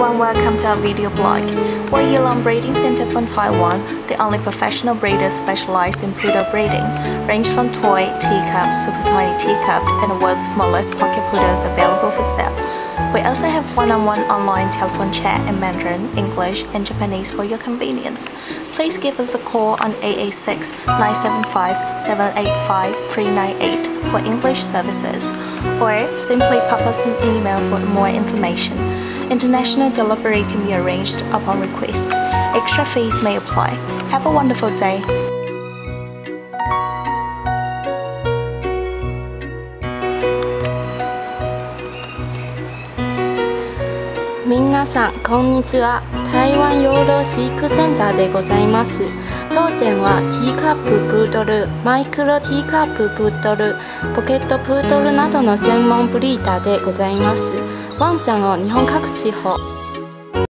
and welcome to our video blog. We're Yulong Breeding Center from Taiwan, the only professional breeder specialized in poodle breeding. Range from toy, teacup, super tiny teacup, and the world's smallest pocket poodles available for sale. We also have one-on-one online telephone chat in Mandarin, English, and Japanese for your convenience. Please give us a call on 886-975-785-398 for English services, or simply pop us an email for more information. International delivery can be arranged upon request. Extra fees may apply. Have a wonderful day. 皆さんこんにちは台湾養老飼育センターでございます当店はティーカッププードルマイクロティーカッププードルポケットプードルなどの専門ブリーダーでございますワンちゃんを日本各地方